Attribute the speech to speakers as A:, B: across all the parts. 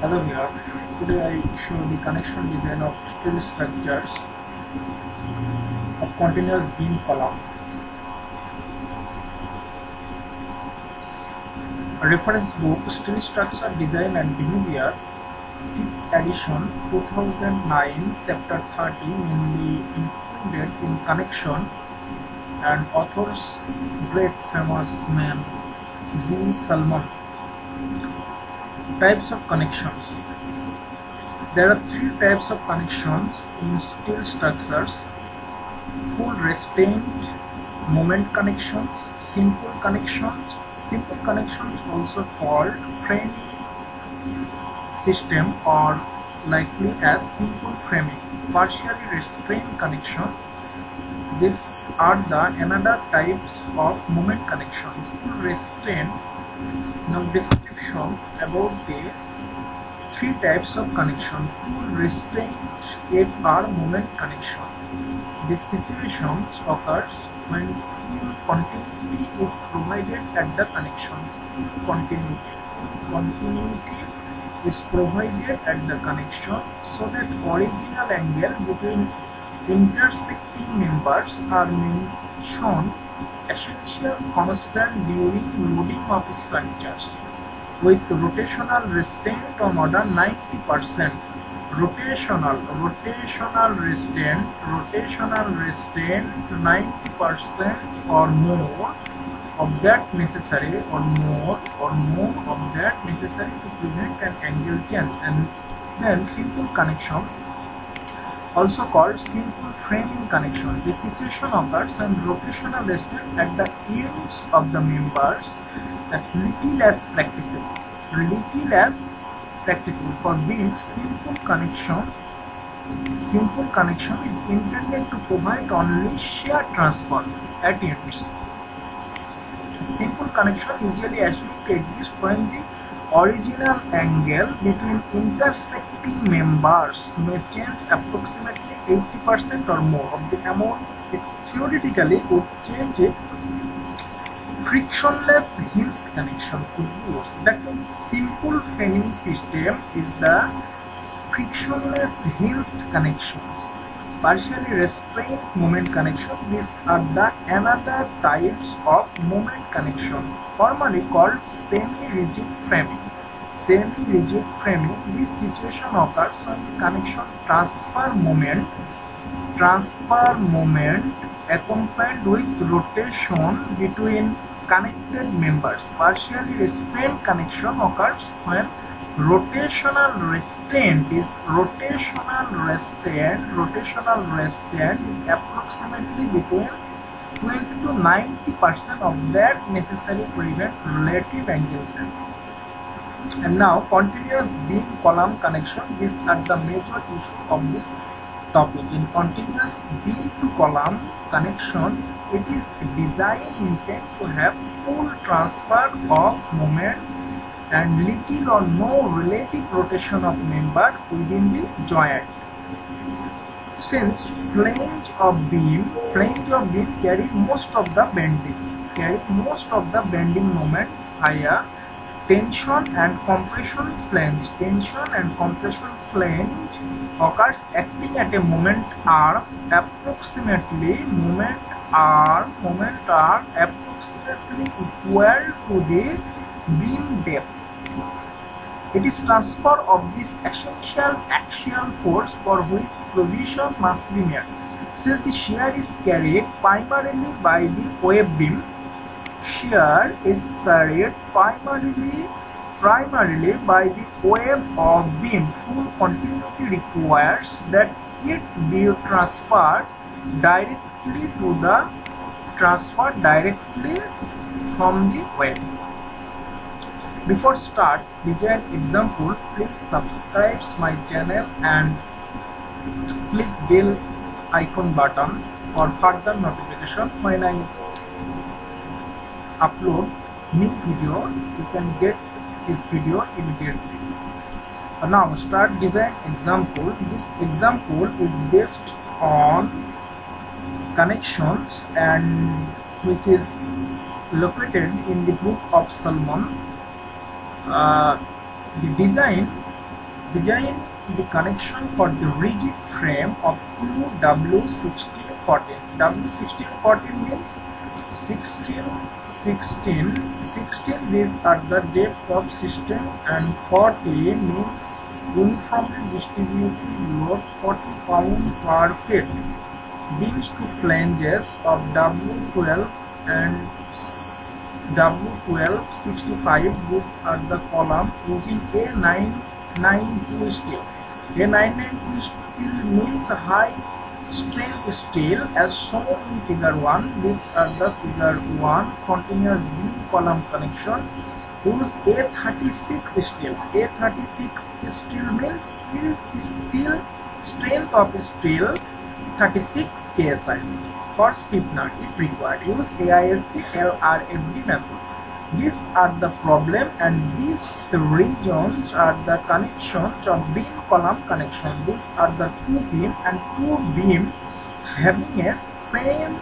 A: Hello here. Today I show the connection design of steel structures of continuous beam column. Reference book Steel Structure Design and Behavior 5th edition 2009 chapter 30 mainly included in connection and authors great famous man Z. Salman. Types of connections. There are three types of connections in steel structures. Full restraint moment connections, simple connections. Simple connections also called framing system or likely as simple framing. Partially restrained connection. These are the another types of moment connection. Full restraint now description about the three types of connection full restraint are moment connection. This situation occurs when full continuity is provided at the connection continuity. Continuity is provided at the connection so that original angle between intersecting members are mentioned essential constant during loading of structures with rotational restraint on order 90% rotational rotational restraint rotational restraint 90% or more of that necessary or more or more of that necessary to prevent an angle change. And then simple connections also called simple framing connection. This situation occurs when rotational restraint at the ends of the members as little as practicable. Little as practicable for beams, simple connections. Simple connection is intended to provide only shear transfer at ends. Simple connection usually assumed to exist when the original angle between intersecting members may change approximately 80% or more of the amount it theoretically would change a frictionless hinged connection could be used. That means simple framing system is the frictionless hinged connections. Partially restrained moment connection. These are the another types of moment connection formerly called semi-rigid framing. Semi-rigid framing, this situation occurs when the connection transfer moment transfer moment accompanied with rotation between connected members. Partially restrained connection occurs when rotational restraint is rotational restraint rotational restraint is approximately between 20 to 90 percent of that necessary to prevent relative angle change. And now continuous beam column connection. These are the major issue of this topic. In continuous beam to column connections, it is designed intent to have full transfer of moment and little or no relative rotation of member within the joint. Since flange of beam, flange of beam carry most of the bending, carry most of the bending moment via tension and compression flange. Tension and compression flange occurs acting at a moment arm approximately moment arm moment arm approximately equal to the beam depth. It is transfer of this essential axial force for which provision must be made. Since the shear is carried primarily by the web beam, shear is carried primarily primarily by the web of beam. Full continuity requires that it be transferred directly to the transferred directly from the web. Before start design example, please subscribe my channel and click bell icon button for further notification when I upload new video. You can get this video immediately. Now start design example. This example is based on connections and which is located in the book of Salman uh, the design Design the connection for the rigid frame of two W1614. W1614 means 16, 16, 16 these are the depth of system and 40 means uniformly distributed load 40 pound per feet. Beams to flanges of W12 and W12 65 these are the column using A992 steel. A992 steel means high strength steel as shown in figure 1 these are the figure 1 continuous beam column connection use A36 steel. A36 steel means steel strength of steel 36 ksi for stiffener it required use AISC LRFD method. These are the problem and these regions are the connections of beam column connection. These are the two beam and two beam having a same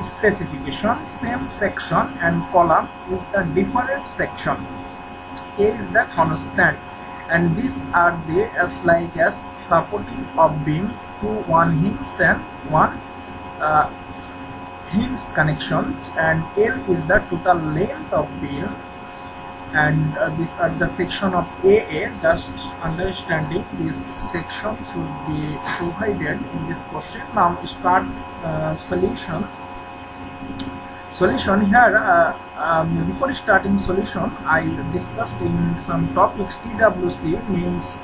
A: specification same section and column is the different section. A is the constant and these are the as like as supporting of beam to one hinge and one uh, connections and L is the total length of beam. And uh, these are the section of AA just understanding this section should be provided in this question. Now start uh, solutions solution here uh, um, before starting solution I discussed in some topics TWC means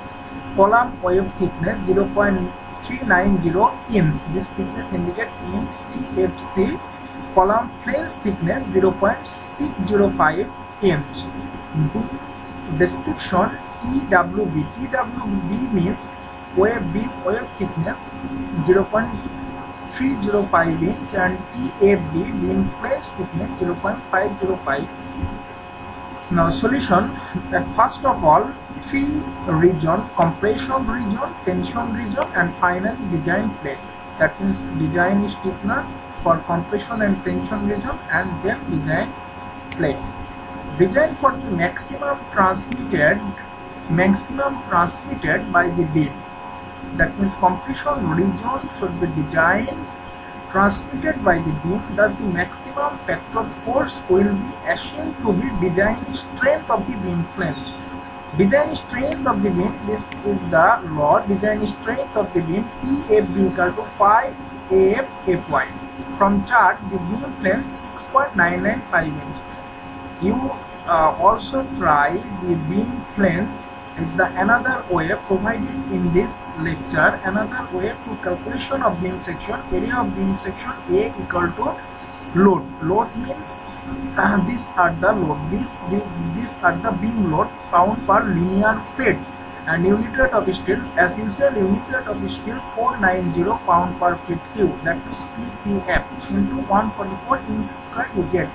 A: column wave thickness 0.390 inch this thickness indicate inch TFC column flange thickness 0.605 inch description TWB TWB means wave beam wave thickness 0.305 inch and TFB beam flange thickness 0.505 now solution that first of all three region compression region tension region and final design plate that means design stiffener for compression and tension region and then design plate design for the maximum transmitted maximum transmitted by the beam that means compression region should be designed transmitted by the beam. Thus the maximum factor force will be assumed to be design strength of the beam flange. Design strength of the beam this is the law. Design strength of the beam PFB equal to 5 AF FY from chart the beam flange 6.995 inch. You uh, also try the beam flange is the another way provided in this lecture another way to calculation of beam section area of beam section a equal to load load means uh, these are the load this the, these are the beam load pound per linear feet and unit rate of steel as usual unit rate of steel 490 pound per feet cube that is pcf into 144 inch square you get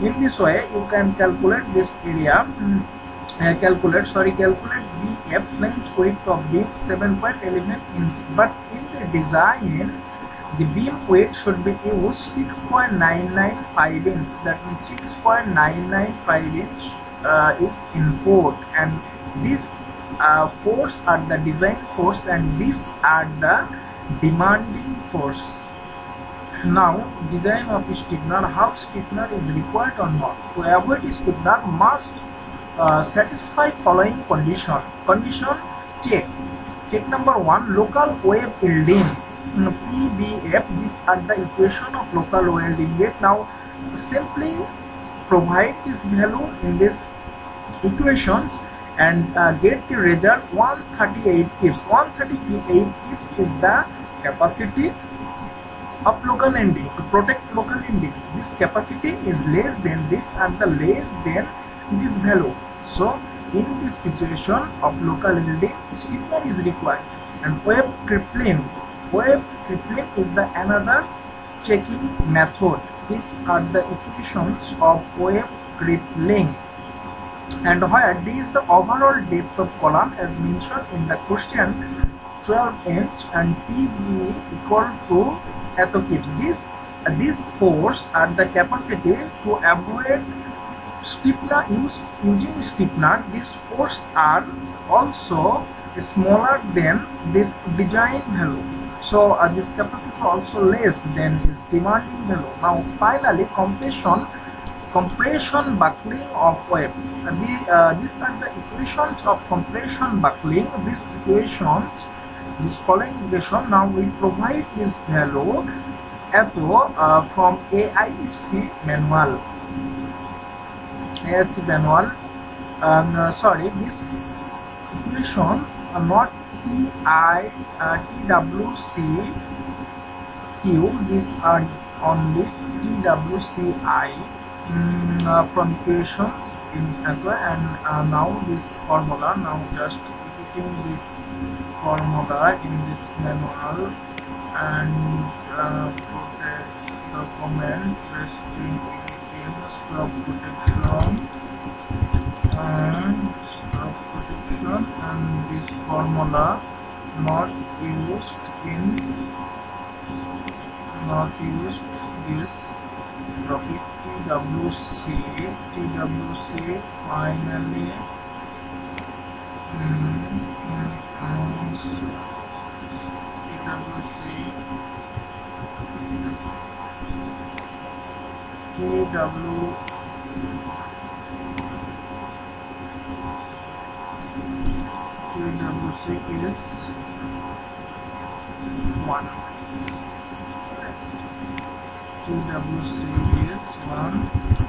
A: in this way you can calculate this area mm, uh, calculate sorry calculate. Bf flange width of beam 7.11 inch. But in the design the beam weight should be used 6.995 inch. That means 6.995 inch uh, is input and this uh, force are the design force and these are the demanding force. Now design of stiffener how stiffener is required or not? To avoid stiffener must uh, satisfy following condition. Condition check. Check number one local web yielding pbf these are the equation of local web yielding now simply provide this value in this equations and uh, get the result 138 kips 138 kips is the capacity of local ending to protect local ending this capacity is less than this and the less than this value so in this situation of local yielding stiffener is required. And web crippling web crippling is the another checking method. These are the equations of web crippling. And where d is the overall depth of column as mentioned in the question 12 inch and pb equal to athokips this uh, these force are the capacity to avoid use using stiffener these force are also smaller than this design value. So uh, this capacitor also less than his demanding value. Now finally compression compression buckling of web uh, the, uh, these are the equations of compression buckling. These equations this following equation now we provide this value at uh, from AISC manual AISC manual um, sorry these equations are not TI uh, TWC Q. These are only TWCI mm, uh, from equations in Atwa and uh, now this formula now just repeating this formula in this manual. And uh, protect the comment restricting stop protection and stop protection and this formula not used in not used this. Topic TWC TWC finally mm, TWC TW TWC is 1 TWC is 1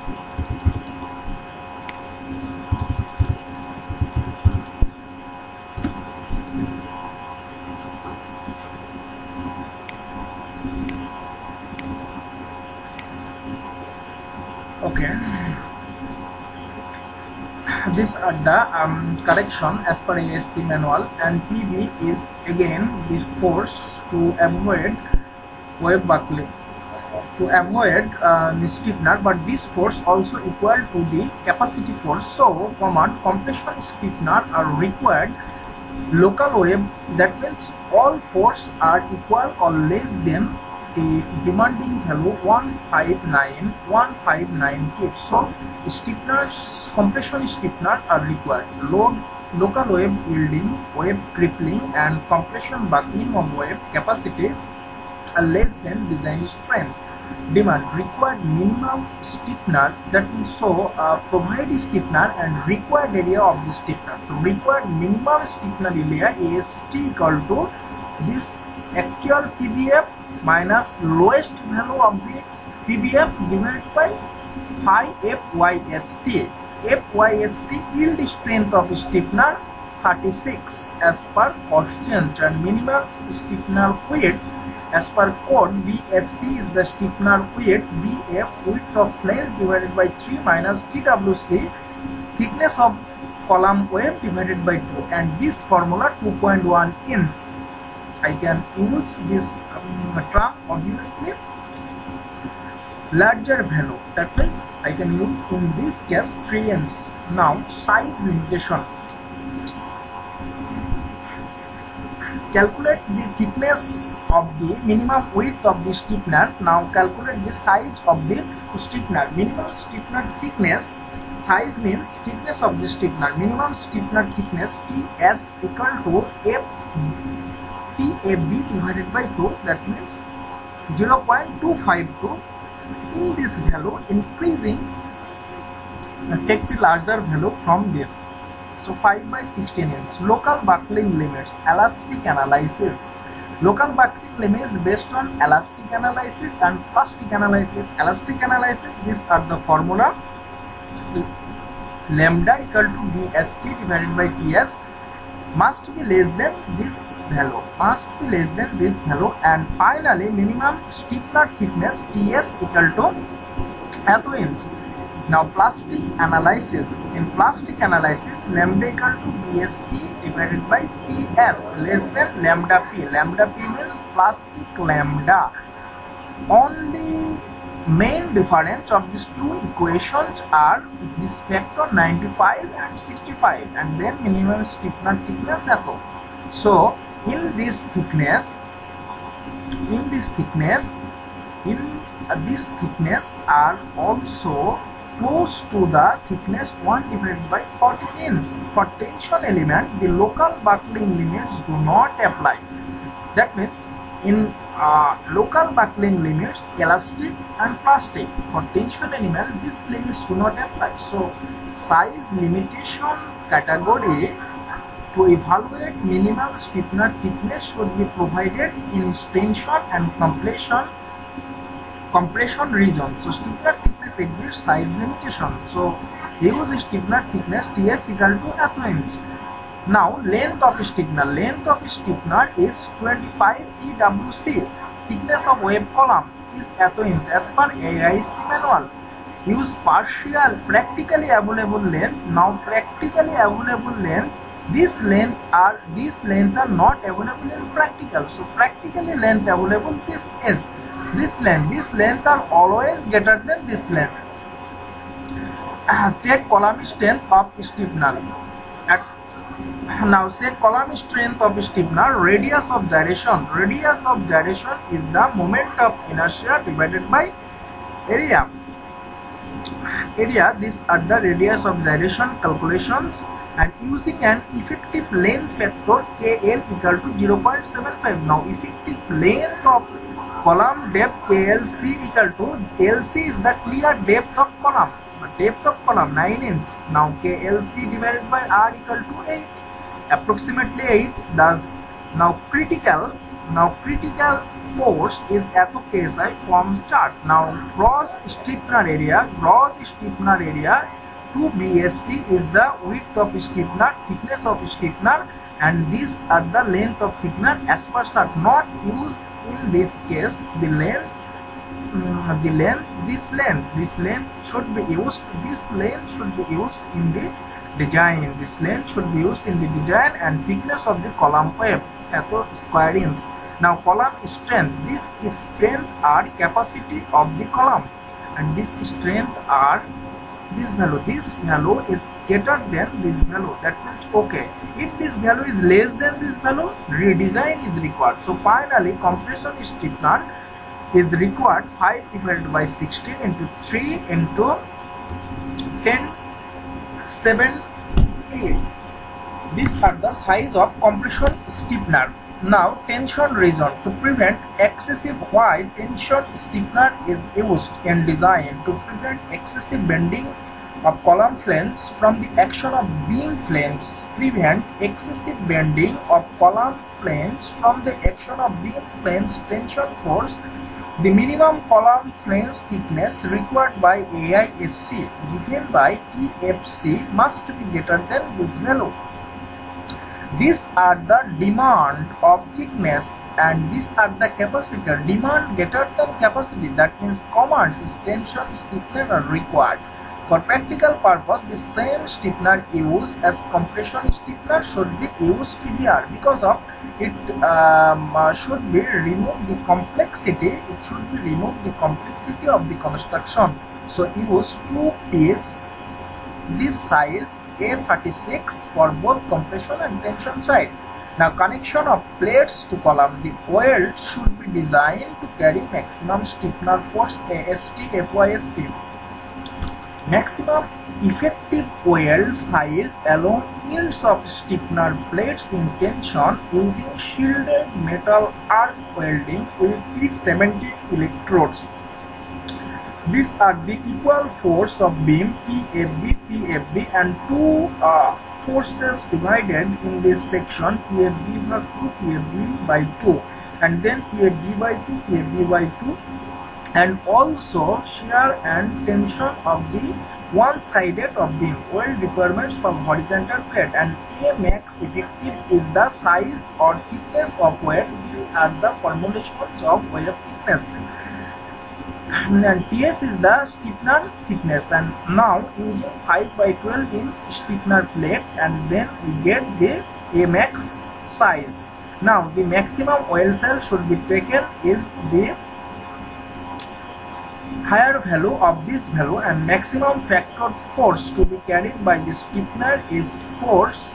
A: okay these are the um, correction as per AISC manual and PB is again this force to avoid web buckling. To avoid uh, the but this force also equal to the capacity force. So command compression stiffener are required. Local web that means all force are equal or less than the demanding value 159 159 kips so stiffeners compression stiffener are required. Load local web yielding web crippling and compression buckling of web capacity are less than design strength. Demand required minimum stiffener that means so uh, provide stiffener and required area of the stiffener so required minimum stiffener area is t equal to this actual pbf minus lowest value of the pbf divided by phi fyst fyst yield strength of stiffener 36 as per constant and minimum stiffener width as per code, BST is the stiffener width, BF width of flange divided by 3 minus TWC thickness of column wave divided by 2 and this formula 2.1 inch. I can use this um, term obviously larger value that means I can use in this case 3 inch. Now size limitation calculate the thickness of the minimum width of the stiffener now calculate the size of the stiffener minimum stiffener thickness size means thickness of the stiffener minimum stiffener thickness ts equal to f tab divided by 2 that means 0.252 in this value increasing uh, take the larger value from this so 5 by 16 inch local buckling limits elastic analysis local buckling limits based on elastic analysis and plastic analysis elastic analysis these are the formula lambda equal to bst divided by ts must be less than this value must be less than this value and finally minimum stiffener thickness ts equal to এত inch. Now plastic analysis. In plastic analysis lambda equal to bst divided by ps less than lambda p. Lambda p means plastic lambda. Only main difference of these two equations are is this factor 95 and 65 and then minimum stiffener thickness eto so in this thickness in this thickness in this thickness are also close to the thickness 1 divided by 14 inch. For tension element, the local buckling limits do not apply. That means in uh, local buckling limits, elastic and plastic. For tension element, these limits do not apply. So, size limitation category to evaluate minimum stiffener thickness should be provided in tension and compression compression region. So stiffener thickness exists size limitation. So use stiffener thickness TS equal to atho inch. Now length of stiffener. Length of stiffener is 25 EWC. Thickness of wave column is atho inch as per AIC manual. Use partial practically available length. Now practically available length this length are these length are not available in practical so practically length available this is this length this length are always greater than this length check column strength of stiffener at now say column strength of stiffener radius of gyration. Radius of gyration is the moment of inertia divided by area. Area these are the radius of gyration calculations and using an effective length factor KL equal to 0.75 now effective length of column depth KLC equal to LC is the clear depth of column. Depth of column 9 inch. Now KLC divided by R equal to 8 approximately 8 thus now critical now critical force is at KSI forms chart. Now gross stiffener area gross stiffener area 2 BST is the width of stiffener thickness of stiffener and these are the length of thickener aspers are not used in this case the length um, the length this length this length should be used this length should be used in the design. This length should be used in the design and thickness of the column web at square inch now column strength. This strength are capacity of the column. And this strength are this value. This value is greater than this value. That means okay if this value is less than this value redesign is required. So finally compression stiffener is required 5 divided by 16 into 3 into 10 7 8 these are the size of compression stiffener now tension region to prevent excessive wide tension stiffener is used in design to prevent excessive bending of column flanges from the action of beam flanges prevent excessive bending of column flanges from the action of beam flange tension force the minimum column flange thickness required by AISC given by TFC must be greater than this value. These are the demand of thickness and these are the capacitor demand greater than capacity that means commands tension stiffener are required for practical purpose the same stiffener used as compression stiffener should be used here because of it um, uh, should be remove the complexity it should be remove the complexity of the construction so use two piece this size a36 for both compression and tension side. Now connection of plates to column. The weld should be designed to carry maximum stiffener force AST FYST. Maximum effective weld size along ends of stiffener plates in tension using shielded metal arc welding with E70 electrodes. These are the equal force of beam PFB, PFB and two uh, forces divided in this section PFB by 2, PFB by 2 and then PFB by 2, PFB by 2 and also shear and tension of the one sided of beam. Weld requirements for horizontal plate and A max effective is the size or thickness of weld these are the formulations of web thickness. And TS is the stiffener thickness. And now using 5 by 12 inch stiffener plate and then we get the A max size. Now the maximum oil cell should be taken is the higher value of this value and maximum factor force to be carried by the stiffener is force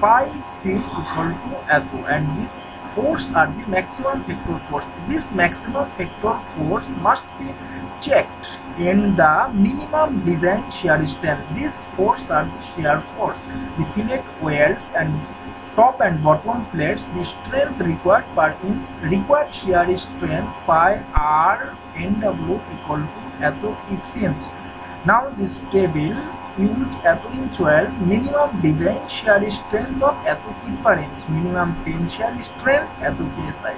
A: phi c equal to F2 and this force are the maximum vector force. This maximum vector force must be checked in the minimum design shear strength. These force are the shear force. The fillet welds and top and bottom plates, the strength required per inch, required shear strength phi r nw equal to at ips inch now this table use at inch well minimum design shear strength of at kip per inch minimum ten shear strength at ksi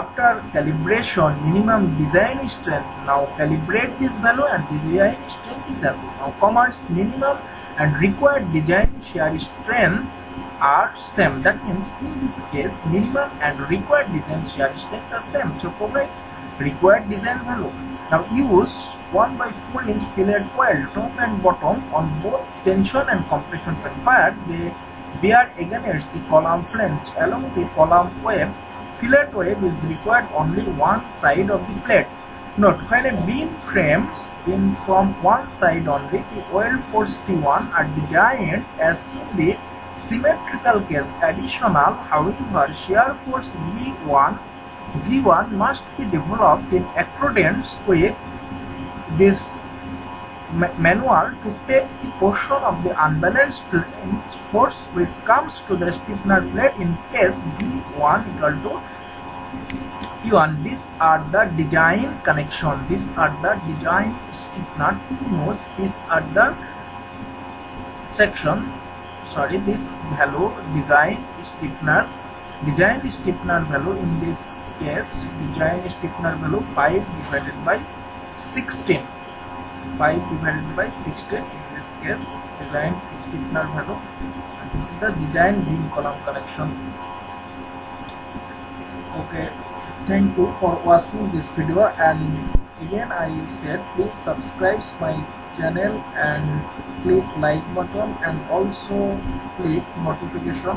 A: after calibration minimum design strength now calibrate this value and design strength is at now commerce minimum and required design shear strength are same. That means in this case minimum and required design shear strength are same. So provide required design value. Now use 1 by 4 inch fillet coil top and bottom on both tension and compression fire. They bear against the column flange along the column web. Fillet web is required only one side of the plate. Note when a beam frames in from one side only, the weld force T1 are designed as in the symmetrical case additional however shear force V1 V1 must be developed in accordance with this manual to take the portion of the unbalanced force which comes to the stiffener plate in case V1 equal to P1. These are the design connection. These are the design stiffener nodes. These are the section sorry this value design stiffener design stiffener value in this case design stiffener value 5 divided by 16 5 divided by 16 in this case design stiffener value and this is the design beam column connection okay thank you for watching this video and again i said please subscribe my channel and click like button and also click notification